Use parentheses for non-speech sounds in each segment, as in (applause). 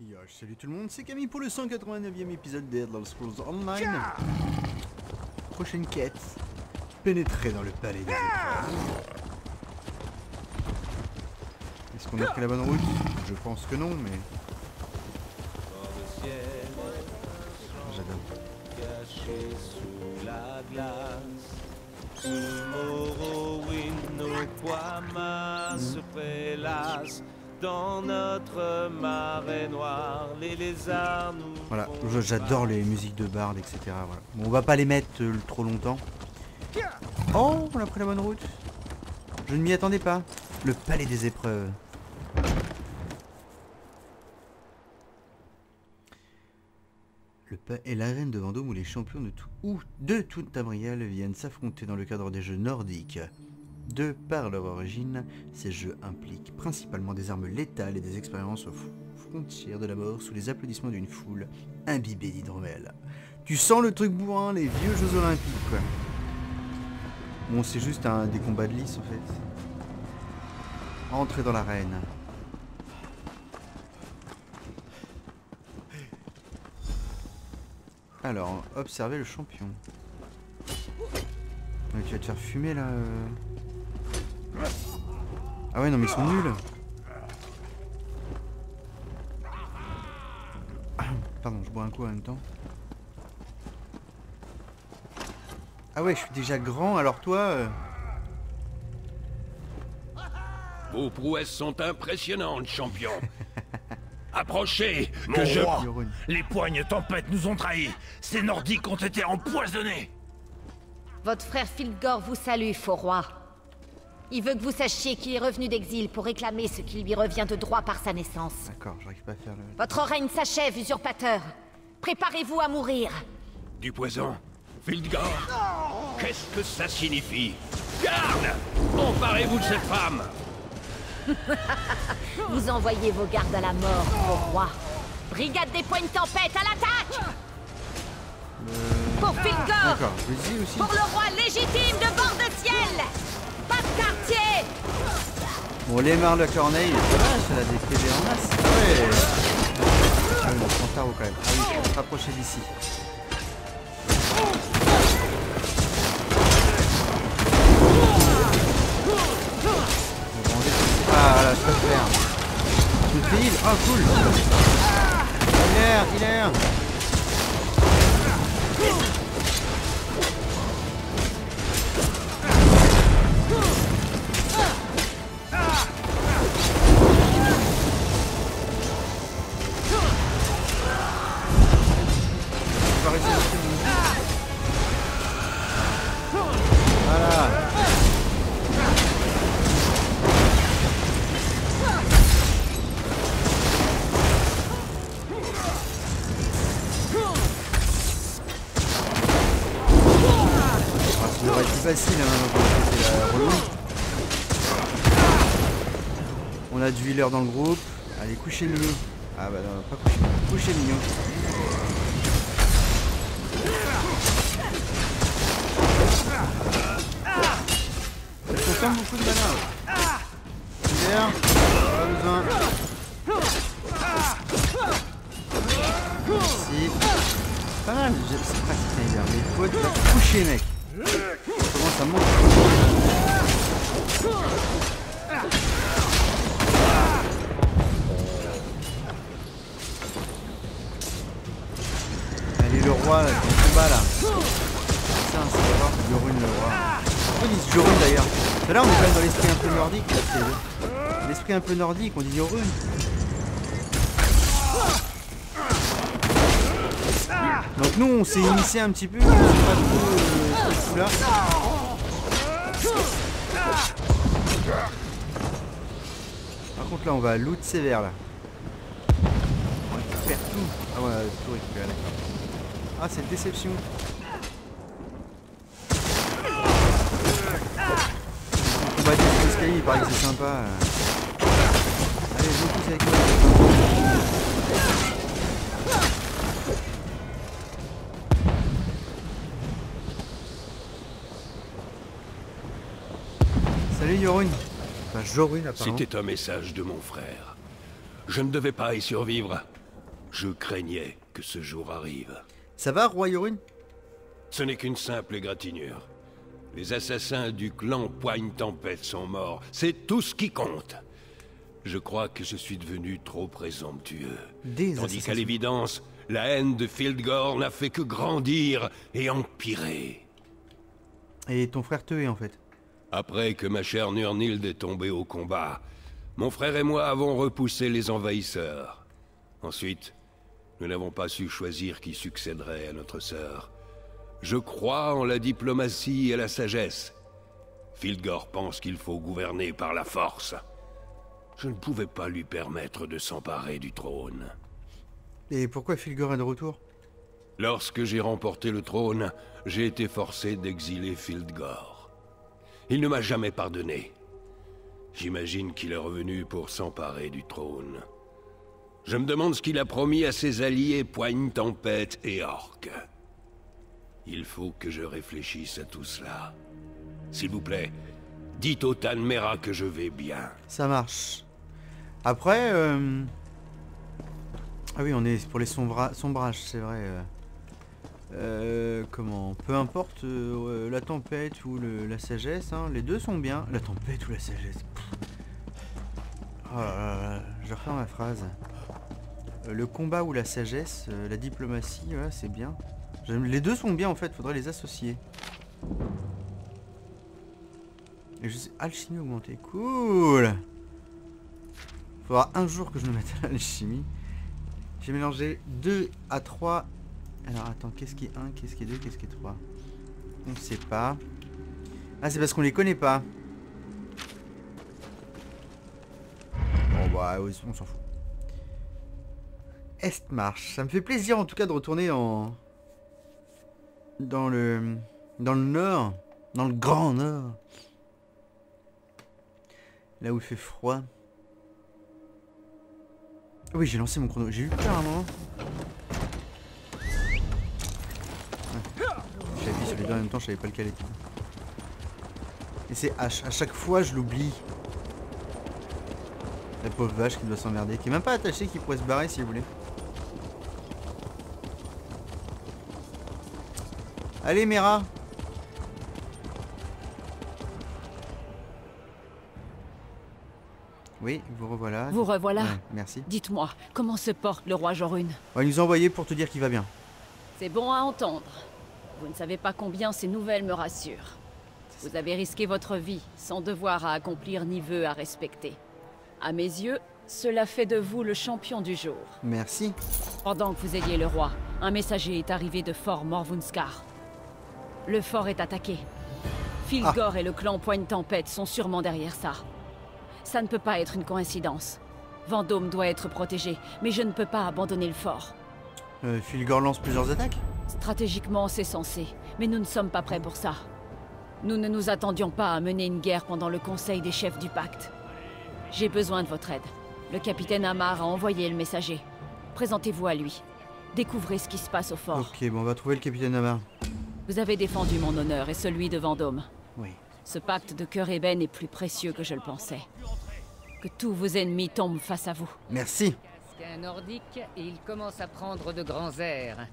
Yo, salut tout le monde, c'est Camille pour le 189e épisode de Elder Scrolls Online. Prochaine quête, pénétrer dans le palais des. Est-ce qu'on a pris la bonne route? Je pense que non, mais... J'adore. caché sous la glace. Dans notre marée noire, les lézards nous Voilà, j'adore les musiques de bard, etc. Voilà. Bon, on va pas les mettre euh, trop longtemps. Oh, on a pris la bonne route. Je ne m'y attendais pas. Le palais des épreuves. Le pa- est l'arène de Vendôme où les champions de tout ou de toute Tamriel viennent s'affronter dans le cadre des jeux nordiques. De par leur origine, ces jeux impliquent principalement des armes létales et des expériences aux frontières de la mort sous les applaudissements d'une foule imbibée d'hydromel. Tu sens le truc bourrin, les vieux Jeux Olympiques, quoi. Bon, c'est juste un, des combats de lice, en fait. Entrer dans l'arène. Alors, observez le champion. Tu vas te faire fumer là. euh. Ah ouais, non, mais ils sont nuls. (coughs) Pardon, je bois un coup en même temps. Ah ouais, je suis déjà grand, alors toi... euh, Vos prouesses sont impressionnantes, champion. (laughs) Approchez, Mon que je... roi, Yorun. les poignes tempêtes nous ont trahis. Ces Nordiques ont été empoisonnés. Votre frère Filgor vous salue, faux roi. Il veut que vous sachiez qu'il est revenu d'exil pour réclamer ce qui lui revient de droit par sa naissance. D'accord, j'arrive pas à faire le... Votre règne s'achève, usurpateur. Préparez-vous à mourir. Du poison Fildgor Qu'est-ce que ça signifie? Garde Emparez-vous de cette femme (laughs) Vous envoyez vos gardes à la mort, faux roi. Brigade des poignes tempête, à l'attaque Pour Filgor. Pour le roi légitime de bord de ciel Bon, les marres de corneille, ça va, ça a des PV en masse. Ah ouais Ah on quand même. Ah oui, se rapprocher d'ici. On. Ah là, je peux faire. Je fais. Ah cool healer dans le groupe. Allez, couchez mignon. Ah bah non, pas coucher. Couchez mignon. Ça consomme beaucoup de mana. Healer, pas besoin. Merci. Pas mal, c'est pratique un healer, mais il faut te coucher mec. Comment ça monte roi là, dans le combat là. Putain, c'est fort, Jorun le roi. Pourquoi ils disent Jorun d'ailleurs Tout à l'heure on est quand même dans l'esprit un peu nordique. là, L'esprit un peu nordique, on dit Jorun. Donc nous on s'est initié un petit peu, on sait pas trop euh, là. Par contre là on va loot sévère là. On récupère tout. Ah ouais, tout d'accord. Ah cette déception. Le combat des escaliers il paraît que c'est sympa. Allez, je vous pousse avec moi. Salut Yorun. Enfin Jorun apparemment. C'était un message de mon frère. Je ne devais pas y survivre. Je craignais que ce jour arrive. Ça va, Roi Yorun? Ce n'est qu'une simple égratignure. Les assassins du clan Poigne Tempête sont morts. C'est tout ce qui compte. Je crois que je suis devenu trop présomptueux. Des Tandis qu'à l'évidence, la haine de Fieldgore n'a fait que grandir et empirer. Et ton frère te est en fait. Après que ma chère Nurnhild est tombée au combat, mon frère et moi avons repoussé les envahisseurs. Ensuite, nous n'avons pas su choisir qui succéderait à notre sœur. Je crois en la diplomatie et la sagesse. Fieldgore pense qu'il faut gouverner par la force. Je ne pouvais pas lui permettre de s'emparer du trône. Et pourquoi Filgor est de retour? Lorsque j'ai remporté le trône, j'ai été forcé d'exiler Fieldgore. Il ne m'a jamais pardonné. J'imagine qu'il est revenu pour s'emparer du trône. Je me demande ce qu'il a promis à ses alliés Poigne Tempête et Orc. Il faut que je réfléchisse à tout cela. S'il vous plaît, dites au Tanmera que je vais bien. Ça marche. Après, euh... ah oui, on est pour les sombra- sombrages, c'est vrai. euh. Euh, comment Peu importe euh, la tempête ou la sagesse, hein, les deux sont bien. La tempête ou la sagesse. Oh je refais ma phrase. Euh, le combat ou la sagesse, euh, la diplomatie, c'est bien. Les deux sont bien en fait, faudrait les associer. Et je sais, alchimie augmentée, cool Faudra un jour que je me mette à l'alchimie. J'ai mélangé 2 à 3. Alors attends, qu'est-ce qui est 1, qu'est-ce qui est 2, qu'est-ce qui est 3 On ne sait pas. Ah c'est parce qu'on les connaît pas. Bon bah oui, on s'en fout. Est marche. Ça me fait plaisir en tout cas de retourner en... Dans le... Dans le nord. Dans le grand nord. Là où il fait froid. Ah Oui, j'ai lancé mon chrono. J'ai eu peur à un moment. Ouais. J'ai appuyé sur les deux en même temps, je savais pas lequel était. Et c'est H. À chaque fois, je l'oublie. La pauvre vache qui doit s'emmerder. Qui est même pas attachée, qui pourrait se barrer si vous voulez. Allez, Mera Oui, vous revoilà. Vous revoilà. Ouais, merci. Dites-moi, comment se porte le roi Jorun? On va nous envoyer pour te dire qu'il va bien. C'est bon à entendre. Vous ne savez pas combien ces nouvelles me rassurent. Vous avez risqué votre vie, sans devoir à accomplir ni vœux à respecter. À mes yeux, cela fait de vous le champion du jour. Merci. Pendant que vous aidiez le roi, un messager est arrivé de Fort Morvunskar. Le fort est attaqué. Filgor et le clan Poigne Tempête sont sûrement derrière ça. Ça ne peut pas être une coïncidence. Vendôme doit être protégé, mais je ne peux pas abandonner le fort. Euh, Filgor lance plusieurs attaques Stratégiquement, c'est censé, mais nous ne sommes pas prêts pour ça. Nous ne nous attendions pas à mener une guerre pendant le conseil des chefs du pacte. J'ai besoin de votre aide. Le capitaine Amar a envoyé le messager. Présentez-vous à lui. Découvrez ce qui se passe au fort. Ok, bon, on va trouver le capitaine Amar. Vous avez défendu mon honneur et celui de Vendôme. Oui. Ce pacte de cœur ébène est plus précieux que je le pensais. Que tous vos ennemis tombent face à vous. Merci. C'est un nordique et il commence à prendre de grands airs.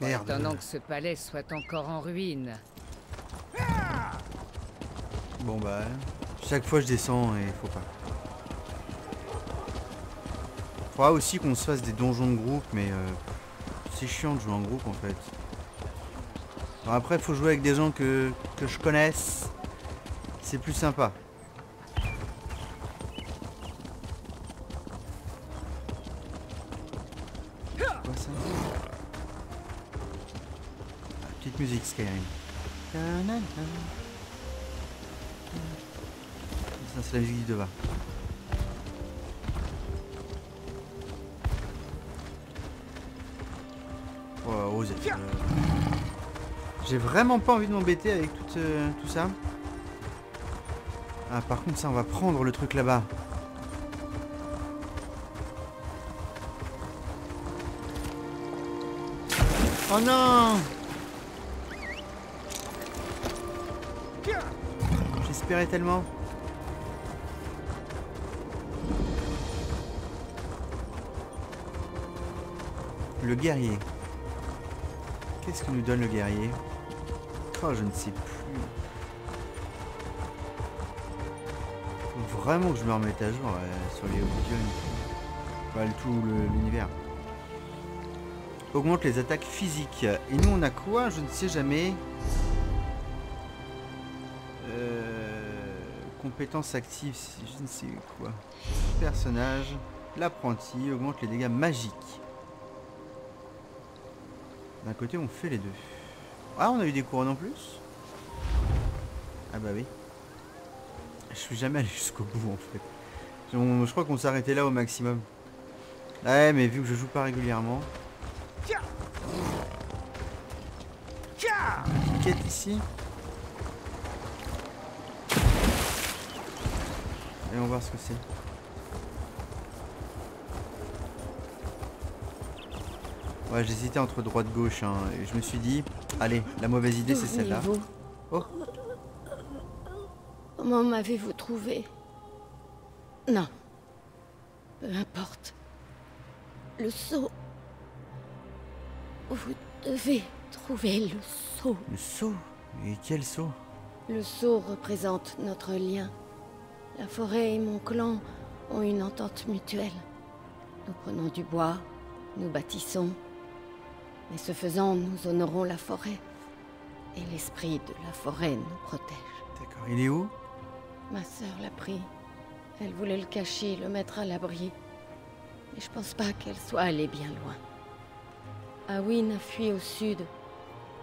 Merde. Étonnant que ce palais soit encore en ruine. Bon bah, chaque fois je descends et faut pas. Faudra aussi qu'on se fasse des donjons de groupe, mais euh, c'est chiant de jouer en groupe en fait. Après, faut jouer avec des gens que, que je connaisse. C'est plus sympa. Petite musique Skyrim. Ça c'est la musique de va. Oh, J'ai vraiment pas envie de m'embêter avec tout, euh, tout ça. Ah par contre ça on va prendre le truc là-bas. Oh non J'espérais tellement. Le guerrier. Qu'est-ce que nous donne le guerrier? Je ne sais plus. Vraiment que je me remette à jour euh, sur les Oblivion. Enfin, tout l'univers. Augmente les attaques physiques. Et nous, on a quoi? Je ne sais jamais. Euh, compétences actives, je ne sais quoi. Personnage. L'apprenti augmente les dégâts magiques. D'un côté, on fait les deux. Ah, on a eu des couronnes en plus Ah bah oui. Je suis jamais allé jusqu'au bout en fait. On- je crois qu'on s'est arrêté là au maximum. Ouais, mais vu que je joue pas régulièrement. Petite quête ici. Va voir ce que c'est. Ouais, j'hésitais entre droite gauche hein, et je me suis dit, allez, la mauvaise idée c'est celle-là. Oh. Comment m'avez-vous trouvé Non. Peu importe. Le seau. Vous devez trouver le seau. Le saut Et quel saut Le sceau représente notre lien. La forêt et mon clan ont une entente mutuelle. Nous prenons du bois, nous bâtissons. Mais ce faisant, nous honorons la forêt. Et l'esprit de la forêt nous protège. D'accord, il est où? Ma sœur l'a pris. Elle voulait le cacher, le mettre à l'abri. Mais je pense pas qu'elle soit allée bien loin. Awin a fui au sud,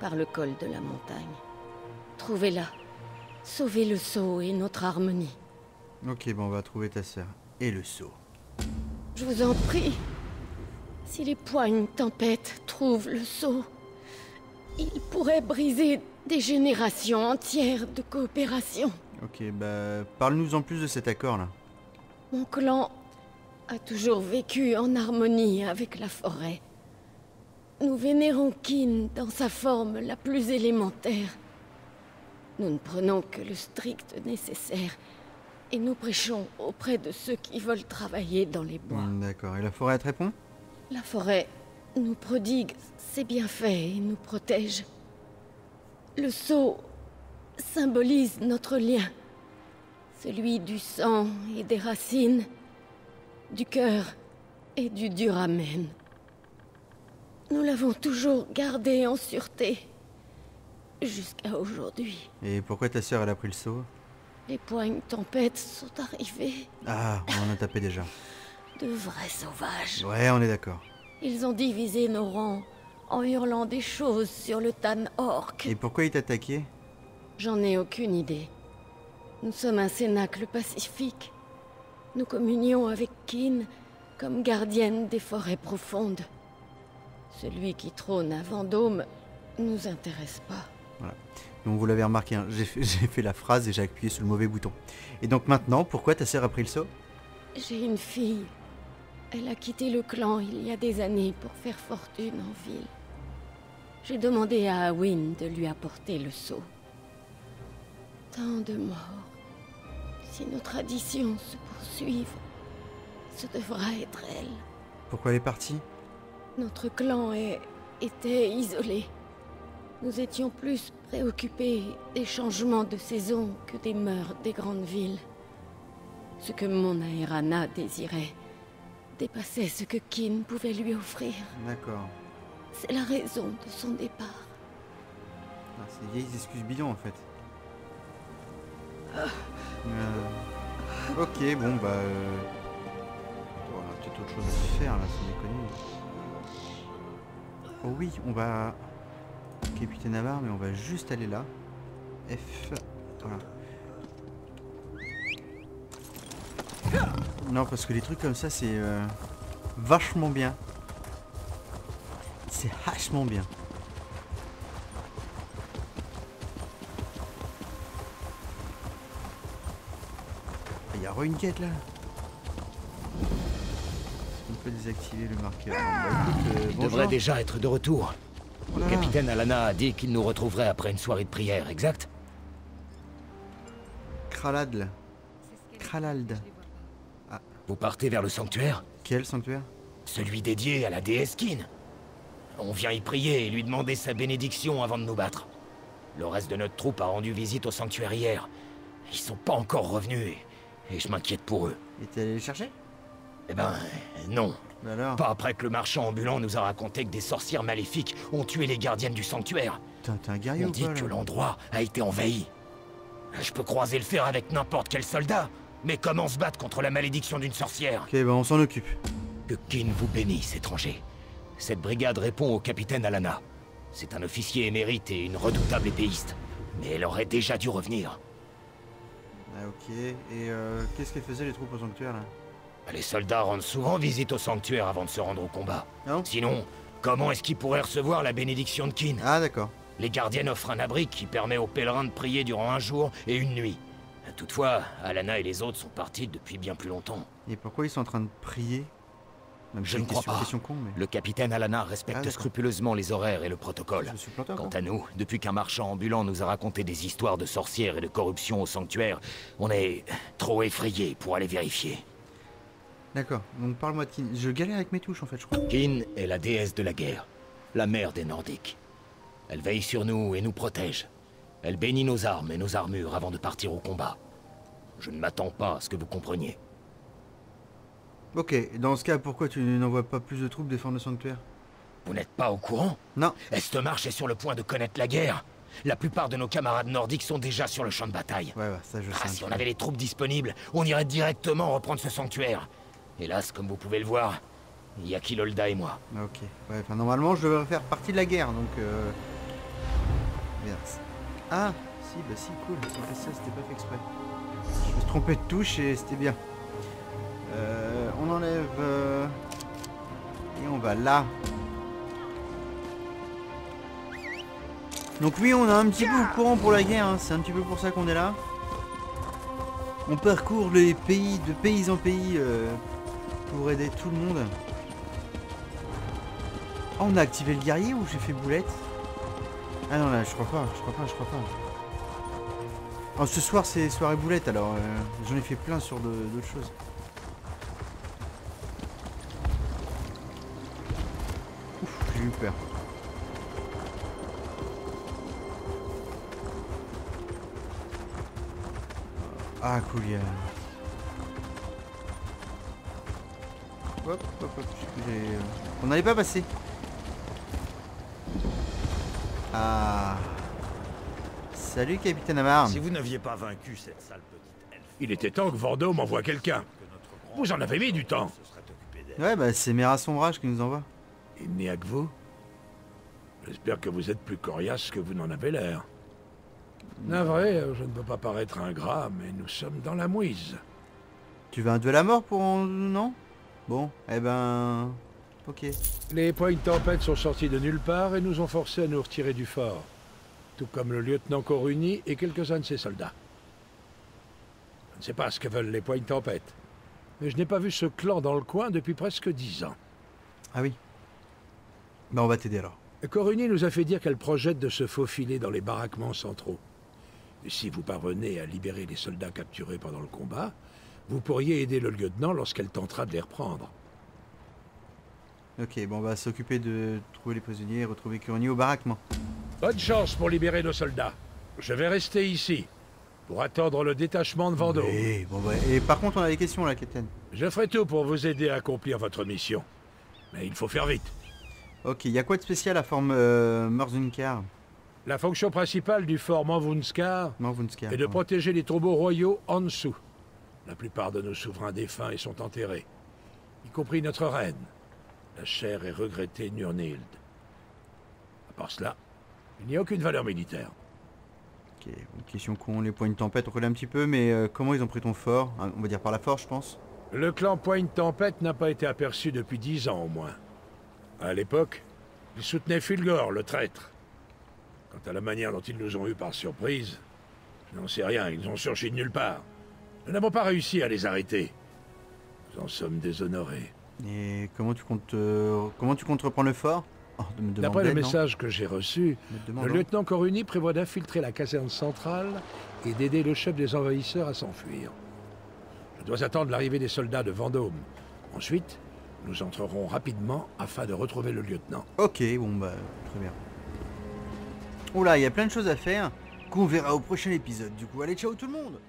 par le col de la montagne. Trouvez-la. Sauvez le sceau et notre harmonie. Ok, bon, on va trouver ta sœur. Et le saut. Je vous en prie. Si les poignes tempête trouvent le sceau, il pourrait briser des générations entières de coopération. Ok, bah, parle-nous en plus de cet accord là. Mon clan a toujours vécu en harmonie avec la forêt. Nous vénérons Kin dans sa forme la plus élémentaire. Nous ne prenons que le strict nécessaire et nous prêchons auprès de ceux qui veulent travailler dans les bois. D'accord, et la forêt te répond? La forêt nous prodigue ses bienfaits et nous protège. Le sceau symbolise notre lien, celui du sang et des racines, du cœur et du duramen. Nous l'avons toujours gardé en sûreté, jusqu'à aujourd'hui. Et pourquoi ta sœur elle a pris le saut Les poignes tempêtes sont arrivées, Ah, on en a tapé déjà. (laughs) de vrais sauvages. Ouais, on est d'accord. Ils ont divisé nos rangs en hurlant des choses sur le Tan Orc. Et pourquoi il t'attaquait J'en ai aucune idée. Nous sommes un cénacle pacifique. Nous communions avec Kin comme gardienne des forêts profondes. Celui qui trône à Vendôme nous intéresse pas. Donc vous l'avez remarqué, hein, j'ai fait, (laughs) j'ai fait la phrase et j'ai appuyé sur le mauvais bouton. Et donc maintenant, pourquoi ta sœur a pris le saut J'ai une fille. Elle a quitté le clan il y a des années pour faire fortune en ville. J'ai demandé à Awin de lui apporter le sceau. Tant de morts. Si nos traditions se poursuivent, ce devra être elle. Pourquoi elle est partie? Notre clan est... était isolé. Nous étions plus préoccupés des changements de saison que des mœurs des grandes villes. Ce que mon Aerana désirait dépassait ce que Kin pouvait lui offrir. D'accord. C'est la raison de son départ. Ah, c'est vieilles excuses bidons en fait. Euh, Ok, bon bah... euh, On a peut-être autre chose à faire là, sans déconner. Oh oui, on va... Capitaine Navarre, mais on va juste aller là. F... Voilà. Non, parce que les trucs comme ça, c'est euh, vachement bien. C'est vachement bien. Il y a une quête là On peut désactiver le marqueur. Bah, écoute, euh, Il devrait déjà être de retour. Le capitaine Alana a dit qu'il nous retrouverait après une soirée de prière, exact? Kraladl. Kralald. Vous partez vers le sanctuaire Quel sanctuaire Celui dédié à la déesse Kin On vient y prier et lui demander sa bénédiction avant de nous battre. Le reste de notre troupe a rendu visite au sanctuaire hier. Ils sont pas encore revenus et, et je m'inquiète pour eux. Et t'es allé les chercher Eh ben, non. Bah alors Pas après que le marchand ambulant nous a raconté que des sorcières maléfiques ont tué les gardiennes du sanctuaire. T'es un guerrier On dit que l'endroit a été envahi. Je peux croiser le fer avec n'importe quel soldat, mais comment se battre contre la malédiction d'une sorcière Ok, bah on s'en occupe. Que Kin vous bénisse, étranger. Cette brigade répond au capitaine Alana. C'est un officier émérite et une redoutable épéiste. Mais elle aurait déjà dû revenir. Ah ok, et euh, qu'est-ce qu'elles faisaient les troupes au sanctuaire là? Les soldats rendent souvent visite au sanctuaire avant de se rendre au combat. Non Sinon, comment est-ce qu'ils pourraient recevoir la bénédiction de Kin? Ah d'accord. Les gardiennes offrent un abri qui permet aux pèlerins de prier durant un jour et une nuit. Toutefois, Alana et les autres sont partis depuis bien plus longtemps. Et pourquoi ils sont en train de prier? Même Je ne crois pas. con, mais... Le capitaine Alana respecte Ah, scrupuleusement les horaires et le protocole. Quant à nous, depuis qu'un marchand ambulant nous a raconté des histoires de sorcières et de corruption au sanctuaire, on est trop effrayés pour aller vérifier. D'accord, donc parle-moi de Kin. Je galère avec mes touches en fait, je crois. Kin est la déesse de la guerre, la mère des Nordiques. Elle veille sur nous et nous protège. Elle bénit nos armes et nos armures avant de partir au combat. Je ne m'attends pas à ce que vous compreniez. Ok, dans ce cas, pourquoi tu n'envoies pas plus de troupes défendre le sanctuaire? Vous n'êtes pas au courant? Non. Estmarche est sur le point de connaître la guerre? La plupart de nos camarades nordiques sont déjà sur le champ de bataille. Ouais, ouais, ça je sais. Ah, si on avait les troupes disponibles, on irait directement reprendre ce sanctuaire. Hélas, comme vous pouvez le voir, il y a Kilolda et moi. Ah, Ok, ouais, enfin normalement je devrais faire partie de la guerre, donc... Euh... Merde. Ah, si, bah si, cool, j'ai fait ça, c'était pas fait exprès. Je me suis trompé de touche et c'était bien. Euh, on enlève... euh, Et on va là. Donc oui, on est un petit peu au courant pour la guerre, hein, c'est un petit peu pour ça qu'on est là. On parcourt les pays de pays en pays euh, pour aider tout le monde. Oh, on a activé le guerrier ou j'ai fait boulette? Ah non, là, je crois pas, je crois pas, je crois pas. Oh, ce soir, c'est soirée boulette, alors euh, j'en ai fait plein sur d'autres choses. Ouf, j'ai eu peur. Ah, cool, il y a... Hop, hop, hop, On n'allait pas passer. Ah. Salut, capitaine Amar. Si vous n'aviez pas vaincu cette sale petite elfe... Il était temps que Vendôme envoie quelqu'un. Vous en avez mis du temps. Ouais, bah c'est Mera Sombrage qui nous envoie. Il n'y a que vous J'espère que vous êtes plus coriace que vous n'en avez l'air. Navré, je ne peux pas paraître ingrat, mais nous sommes dans la mouise. Tu veux un duel à mort pour... Non? Bon, eh ben... Ok. Les points de tempête sont sortis de nulle part et nous ont forcés à nous retirer du fort. Tout comme le lieutenant Coruni et quelques-uns de ses soldats. Je ne sais pas ce que veulent les points de tempête. Mais je n'ai pas vu ce clan dans le coin depuis presque dix ans. Ah oui. Bah on va t'aider alors. Coruni nous a fait dire qu'elle projette de se faufiler dans les baraquements centraux. Et si vous parvenez à libérer les soldats capturés pendant le combat, vous pourriez aider le lieutenant lorsqu'elle tentera de les reprendre. Ok, bon on va s'occuper de trouver les prisonniers et retrouver Kurni au baraquement. Bonne chance pour libérer nos soldats. Je vais rester ici pour attendre le détachement de. Oui, bon bah... Et par contre on a des questions là, capitaine. Je ferai tout pour vous aider à accomplir votre mission. Mais il faut faire vite. Ok, il y a quoi de spécial à forme euh, La fonction principale du fort Morvunskar. est de protéger les tombeaux royaux en dessous. La plupart de nos souverains défunts y sont enterrés, y compris notre reine, la chère et regrettée Nurnhild. À part cela, il n'y a aucune valeur militaire. Ok, une question con, les points de tempête, on connaît un petit peu, mais euh, comment ils ont pris ton fort? Hein, On va dire par la force, je pense. Le clan Point Tempête n'a pas été aperçu depuis dix ans au moins. À l'époque, ils soutenaient Fulgor, le traître. Quant à la manière dont ils nous ont eus par surprise, je n'en sais rien, ils ont surgi de nulle part. Nous n'avons pas réussi à les arrêter. Nous en sommes déshonorés. Et comment tu comptes euh, comment tu comptes reprendre le fort Oh, me D'après le message que j'ai reçu, Me le lieutenant Coruni prévoit d'infiltrer la caserne centrale et d'aider le chef des envahisseurs à s'enfuir. Je dois attendre l'arrivée des soldats de Vendôme. Ensuite, Nous entrerons rapidement afin de retrouver le lieutenant. Ok, bon bah, très bien. Oula, il y a plein de choses à faire qu'on verra au prochain épisode. Du coup, allez, ciao tout le monde